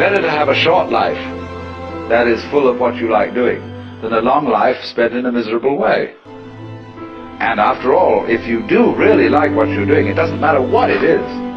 Better to have a short life that is full of what you like doing than a long life spent in a miserable way. And after all, if you do really like what you're doing, it doesn't matter what it is.